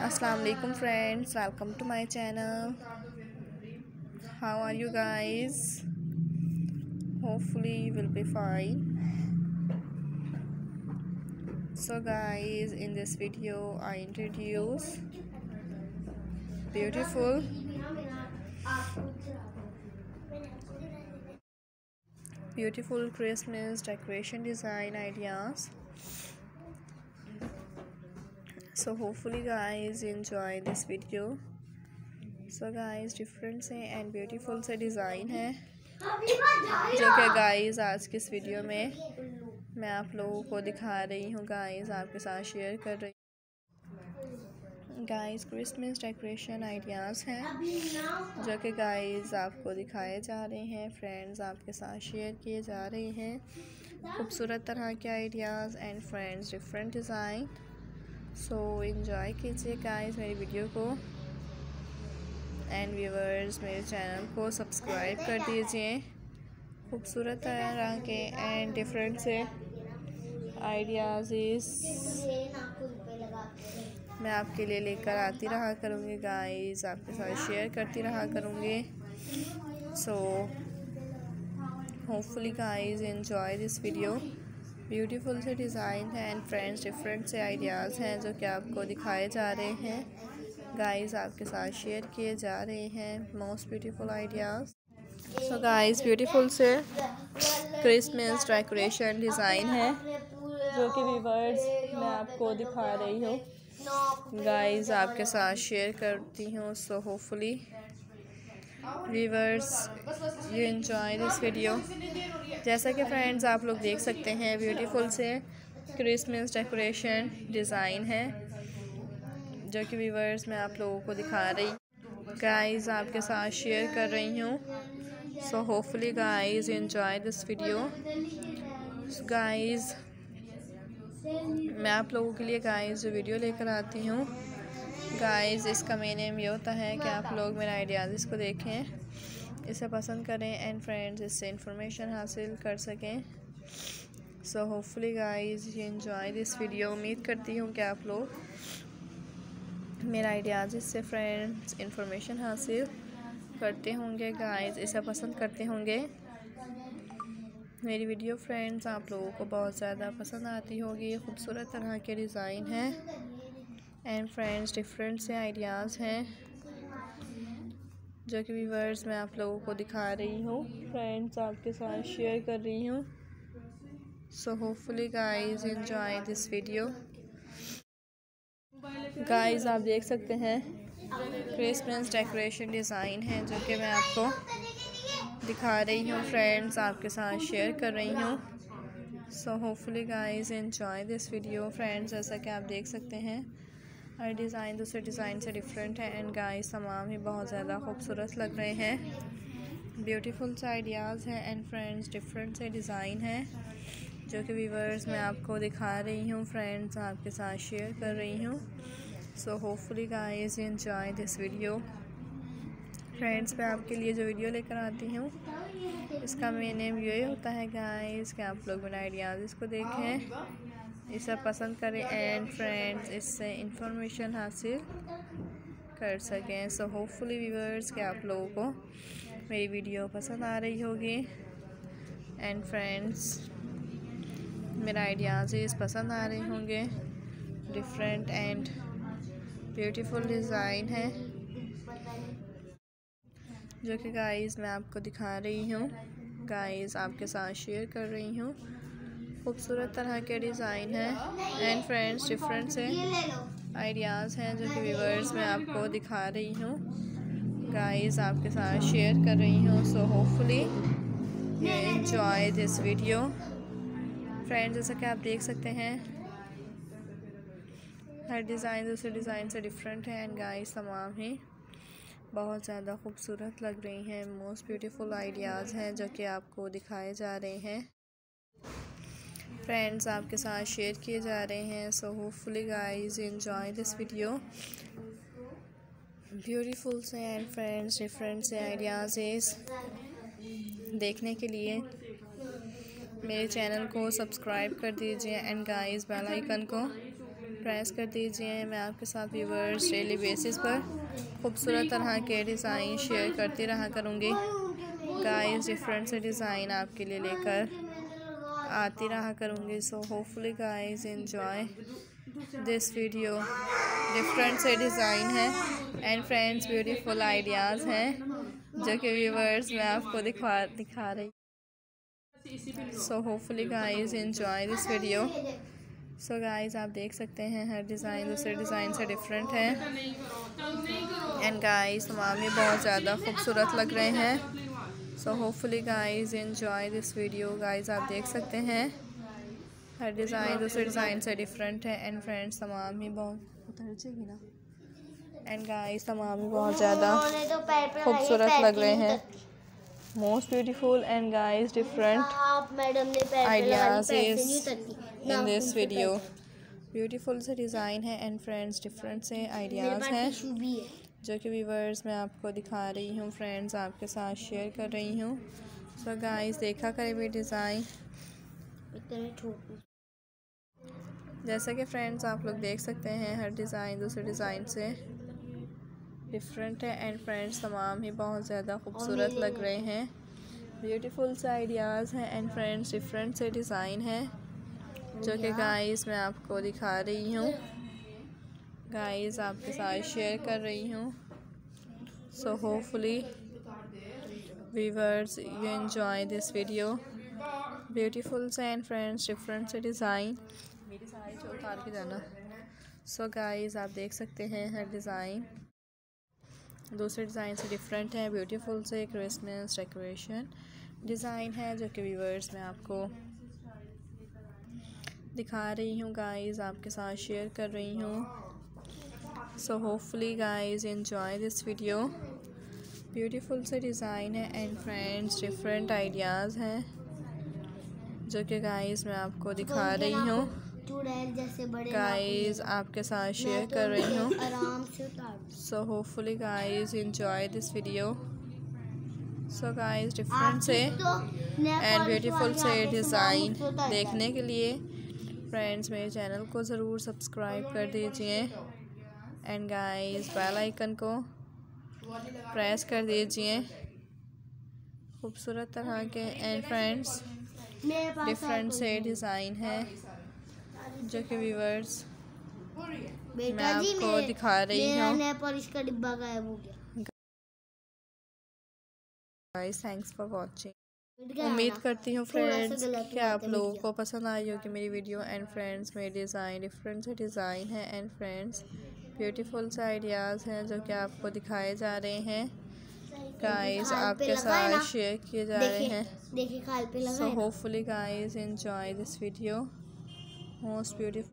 Assalamualaikum friends. Welcome to my channel. How are you guys? Hopefully you will be fine. So guys in this video I introduce beautiful beautiful Christmas decoration design ideas. So, hopefully, guys enjoy this video. So, guys, different से and beautiful से design है। जो कि guys आज की इस video में मैं आप लोगों को दिखा रही हूँ गाइस आपके साथ शेयर कर रही गाइस क्रिसमस डेकोरेशन आइडियाज़ हैं, जो कि गाइस आपको दिखाए जा रहे हैं फ्रेंड्स आपके साथ शेयर किए जा रहे हैं। खूबसूरत तरह के ideas and friends different design so enjoy कीजिए गाइस मेरी वीडियो को। एंड व्यूवर्स मेरे चैनल को सब्सक्राइब कर दीजिए। खूबसूरत तरह के एंड डिफरेंट से। आइडियाज़ मैं आपके लिए लेकर आती रहा करूँगी गाइस आपके साथ शेयर करती रहा करूँगी। So hopefully guys enjoy this video beautiful से डिज़ाइन है एंड फ्रेंड्स डिफरेंट से आइडियाज़ हैं जो कि आपको दिखाए जा रहे हैं। गाइस आपके साथ शेयर किए जा रहे हैं most beautiful ideas so guys beautiful से क्रिसमस डेकोरेशन डिज़ाइन है, जो कि वीवर्स मैं आपको दिखा रही हूँ। गाइस आपके साथ शेयर करती हूँ so hopefully viewers you enjoy this video जैसा कि फ्रेंड्स आप लोग देख सकते हैं ब्यूटीफुल से क्रिसमस डेकोरेशन डिज़ाइन है, जो कि वीवर्स मैं आप लोगों को दिखा रही गाइस आपके साथ शेयर कर रही हूँ। So hopefully guys enjoy this video guys मैं आप लोगों के लिए गाइस वीडियो लेकर आती हूँ। गाइस इसका मेन एम ये होता है कि आप लोग मेरा आइडियाज़ इसको देखें, इसे पसंद करें एंड फ्रेंड्स इससे इंफॉर्मेशन हासिल कर सकें। सो होपफुली गाइस ये इन्जॉय दिस वीडियो उम्मीद करती हूँ कि आप लोग मेरा आइडियाज़ इससे फ्रेंड्स इंफॉर्मेशन हासिल करते होंगे। गाइस इसे पसंद करते होंगे। मेरी वीडियो फ्रेंड्स आप लोगों को बहुत ज़्यादा पसंद आती होगी। खूबसूरत तरह के डिज़ाइन है। एंड फ्रेंड्स डिफरेंट से आइडियाज़ हैं, जो कि व्यूवर्स मैं आप लोगों को दिखा रही हूँ फ्रेंड्स आपके साथ शेयर कर रही हूँ। So hopefully guys enjoy this video guys आप देख सकते हैं क्रिसमस डेकोरेशन डिज़ाइन है, जो कि मैं आपको दिखा रही हूँ फ्रेंड्स आपके साथ शेयर कर रही हूँ। So hopefully guys enjoy this video friends जैसा कि आप देख सकते हैं। हर डिज़ाइन दूसरे डिज़ाइन से डिफरेंट है एंड गाइस तमाम ही बहुत ज़्यादा खूबसूरत लग रहे हैं। ब्यूटीफुल से आइडियाज़ हैं एंड फ्रेंड्स डिफरेंट से डिज़ाइन है, जो कि व्यूवर्स मैं आपको दिखा रही हूँ फ्रेंड्स आपके साथ शेयर कर रही हूँ। So hopefully guys enjoy this video friends मैं आपके लिए जो वीडियो लेकर आती हूँ, इसका मेन नेम यही होता है गाइस कि आप लोग मेरा आइडियाज़ इसको देखें। इसे पसंद करें एंड फ्रेंड्स इससे इंफॉर्मेशन हासिल कर सकें। सो होपफुली व्यूवर्स के आप लोगों को मेरी वीडियो पसंद आ रही होगी। एंड फ्रेंड्स मेरा आइडियाज़ पसंद आ रहे होंगे। डिफरेंट एंड ब्यूटीफुल डिज़ाइन है। जो कि गाइस मैं आपको दिखा रही हूँ। गाइस आपके साथ शेयर कर रही हूँ। खूबसूरत तरह के डिज़ाइन हैं एंड फ्रेंड्स डिफरेंट से आइडियाज़ हैं जो कि व्यूवर्स मैं आपको दिखा रही हूँ। गाइस आपके साथ शेयर कर रही हूँ so hopefully you enjoy this video friends जैसा कि आप देख सकते हैं, हर डिज़ाइन दूसरे डिज़ाइन से डिफरेंट है एंड गाइस तमाम ही बहुत ज़्यादा खूबसूरत लग रही हैं। मोस्ट ब्यूटीफुल आइडियाज़ हैं जो कि आपको दिखाए जा रहे हैं। फ्रेंड्स आपके साथ शेयर किए जा रहे हैं so hopefully guys enjoy this video beautiful से एंड फ्रेंड्स डिफरेंट से आइडियाज़ देखने के लिए। मेरे चैनल को सब्सक्राइब कर दीजिए एंड गाइस बेल आइकन को प्रेस कर दीजिए। मैं आपके साथ व्यूवर्स डेली बेसिस पर खूबसूरत तरह के डिज़ाइन शेयर करती रहा करूँगी। गाइस डिफरेंट से डिज़ाइन आपके लिए लेकर। आती रहा करूँगी so hopefully guys enjoy this video different से डिज़ाइन है एंड फ्रेंड्स ब्यूटीफुल आइडियाज़ हैं, जो कि व्यूवर्स मैं आपको दिखा दिखा रही so hopefully guys enjoy this video so guys आप देख सकते हैं, हर डिज़ाइन दूसरे डिज़ाइन से डिफरेंट है। एंड गाइस तमाम ही बहुत ज़्यादा खूबसूरत लग रहे हैं। So hopefully guys enjoy this video guys आप देख सकते हैं हर डिज़ाइन दूसरे डिज़ाइन से डिफरेंट है। एंड फ्रेंड्स तमाम ही बहुत उतर जाएगी ना। एंड गाइस तमाम ही बहुत ज़्यादा तो खूबसूरत लग रहे हैं। Most beautiful and guys different ideas in this video beautiful से डिज़ाइन है। एंड फ्रेंड्स डिफरेंट से आइडियाज़ हैं। जो कि व्यूवर्स मैं आपको दिखा रही हूँ फ्रेंड्स आपके साथ शेयर कर रही हूँ। सो गाइस देखा करें भी डिज़ाइन जैसा कि फ्रेंड्स आप लोग देख सकते हैं हर डिज़ाइन दूसरे डिज़ाइन से डिफरेंट है एंड फ्रेंड्स तमाम ही बहुत ज़्यादा खूबसूरत लग रहे हैं। ब्यूटीफुल से आइडियाज़ हैं एंड फ्रेंड्स डिफरेंट से डिज़ाइन है। जो कि गाइस मैं आपको दिखा रही हूँ। गाइस आपके साथ शेयर कर रही हूँ। So hopefully viewers you enjoy this video beautiful से एंड फ्रेंड्स डिफरेंट से डिज़ाइन मेरी उतार के जाना सो गाइस आप देख सकते हैं हर डिज़ाइन दूसरे डिज़ाइन से डिफरेंट है। ब्यूटीफुल से क्रिसमस डेकोरेशन डिज़ाइन है, जो कि व्यूवर्स मैं आपको दिखा रही हूँ। गाइस आपके साथ शेयर कर रही हूँ। So hopefully guys enjoy this video beautiful से डिज़ाइन है एंड फ्रेंड्स डिफरेंट आइडियाज़ हैं जो कि गाइज़ मैं आपको दिखा रही हूँ गाइज़ आपके साथ शेयर कर रही हूँ से hopefully guys enjoy this video so guys different से एंड ब्यूटीफुल से डिज़ाइन देखने के लिए फ्रेंड्स मेरे चैनल को ज़रूर सब्सक्राइब कर दीजिए। एंड गाइस बेल आइकन को प्रेस कर दीजिए। खूबसूरत तरह के एंड फ्रेंड्स डिफरेंट से डिज़ाइन है जो कि व्यूवर्स मैं आपको दिखा रही हूँ। का डिब्बा गायब हो गया। गाइस थैंक्स फॉर वाचिंग उम्मीद करती हूँ फ्रेंड्स कि आप लोगों को पसंद आई होगी मेरी वीडियो एंड फ्रेंड्स मेरे डिज़ाइन डिफरेंट से डिज़ाइन है एंड फ्रेंड्स ब्यूटीफुल से आइडियाज़ हैं जो कि आपको दिखाए जा रहे हैं। गाइस आपके साथ शेयर किए जा रहे हैं। So hopefully guys enjoy this video most beautiful.